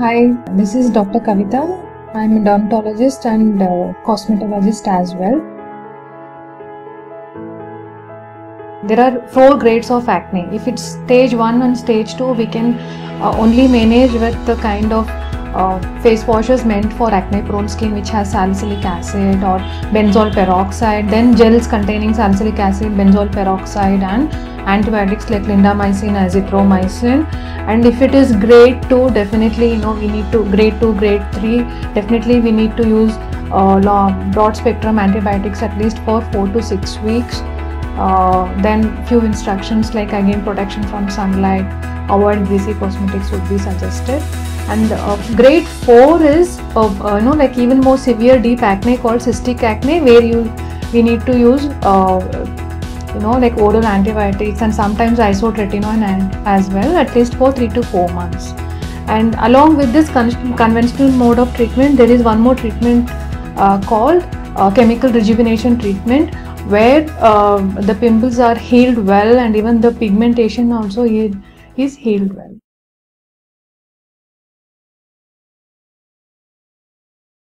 Hi, this is Dr. Kavitha. I'm a dermatologist and uh, cosmetologist as well. There are four grades of acne. If it's stage 1 and stage 2, we can uh, only manage with the kind of uh, face washes meant for acne prone skin which has salicylic acid or benzoyl peroxide, then gels containing salicylic acid, benzoyl peroxide, and antibiotics like clindamycin, azithromycin. And if it is grade 2, definitely you know we need to grade 2, grade 3, definitely we need to use uh, long, broad spectrum antibiotics at least for 4 to 6 weeks. Uh, then few instructions like again protection from sunlight, avoid greasy cosmetics would be suggested and uh, grade 4 is uh, uh, you know like even more severe deep acne called cystic acne where you we need to use uh, you know like oral antibiotics and sometimes isotretinoin as well at least for 3 to 4 months. And along with this con- conventional mode of treatment there is one more treatment uh, called uh, chemical rejuvenation treatment where the pimples are healed well and even the pigmentation also is healed well